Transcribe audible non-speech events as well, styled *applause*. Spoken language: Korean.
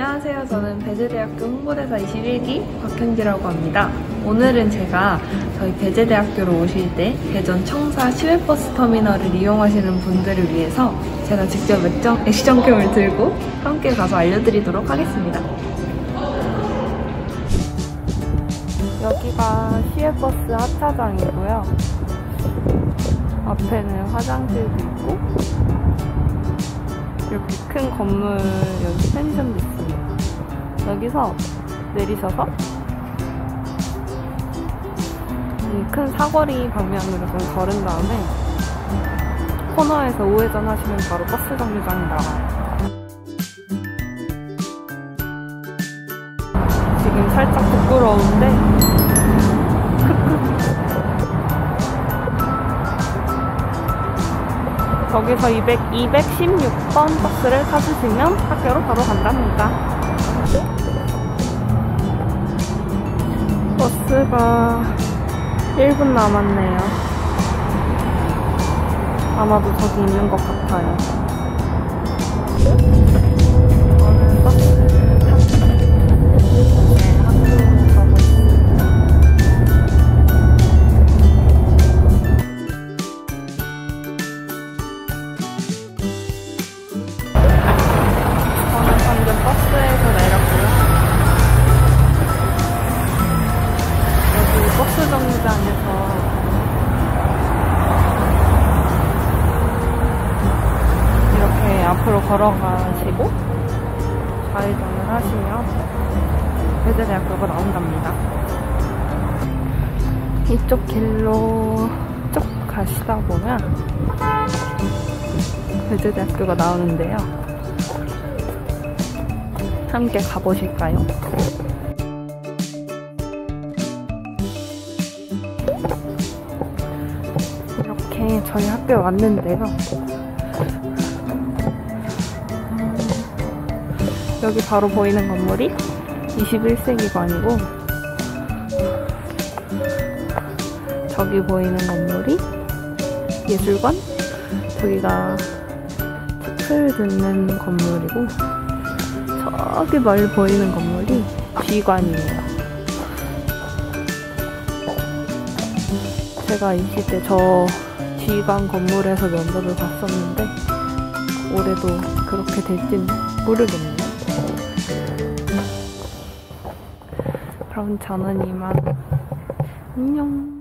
안녕하세요. 저는 배재대학교 홍보대사 21기 박현지라고 합니다. 오늘은 제가 저희 배재대학교로 오실 때 대전 청사 시외버스 터미널을 이용하시는 분들을 위해서 제가 직접 액정, 액션캠을 들고 함께 가서 알려드리도록 하겠습니다. 여기가 시외버스 하차장이고요. 앞에는 화장실도 있고 이렇게 큰 건물 여기 펜션도 있습니다. 여기서 내리셔서 이 큰 사거리 방면으로 좀 걸은 다음에 코너에서 우회전 하시면 바로 버스 정류장이 나와요. 지금 살짝 부끄러운데 *laughs* 거기서 200, 216번 버스를 타주시면 학교로 바로 간답니다. 버스가 1분 남았네요. 아마도 저기 있는 것 같아요. 정류장에서 이렇게 앞으로 걸어가시고 좌회전을 하시면 배재대학교가 나온답니다. 이쪽 길로 쭉 가시다 보면 배재대학교가 나오는데요. 함께 가보실까요? 이렇게 저희 학교에 왔는데요. 음, 여기 바로 보이는 건물이 21세기관이고 저기 보이는 건물이 예술관 저기가 책을 듣는 건물이고 저기 멀리 보이는 건물이 비관이에요. 제가 있을 때저 비관 건물에서 면접을 봤었는데 올해도 그렇게 될지는 모르겠네요. 그럼 저는 이만 안녕.